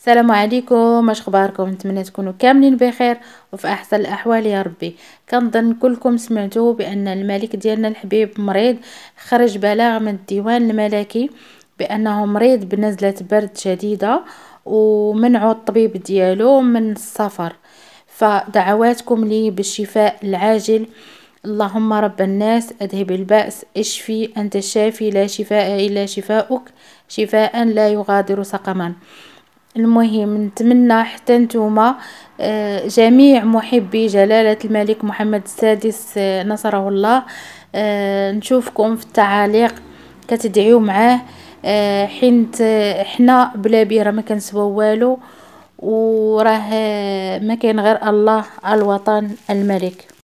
السلام عليكم اش اخباركم؟ نتمنى تكونوا كاملين بخير وفي أحسن الأحوال يا ربي. كنظن كلكم سمعتوا بأن الملك ديالنا الحبيب مريض خرج بلاغ من الديوان الملكي بأنه مريض بنزلة برد شديدة ومنعوا الطبيب ديالو من السفر. فدعواتكم لي بالشفاء العاجل. اللهم رب الناس أذهب البأس اشفي أنت الشافي لا شفاء إلا شفاؤك. شفاء لا يغادر سقما. المهم نتمنى حتى نتوما آه، جميع محبي جلالة الملك محمد السادس آه، نصره الله. آه، نشوفكم في التعاليق كتدعيو معاه. حينت حنا بلا بيرة ما كنسوى والو وراه ما كاين غير الله الوطن الملك.